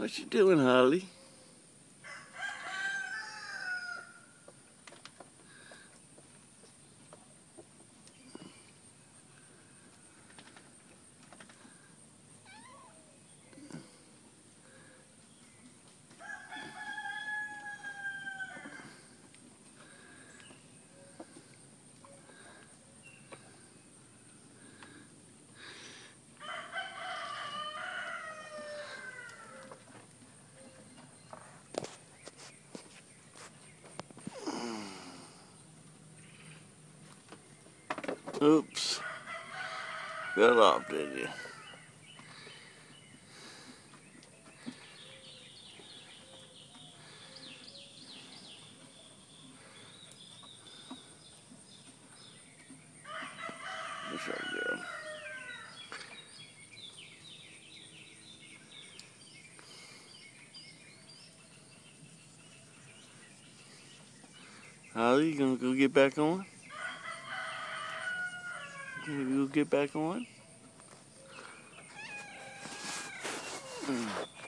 What you doing, Holly? Oops. Fell off, did you? Girl. Holly, you gonna go get back on? Maybe we'll get back on. Mm.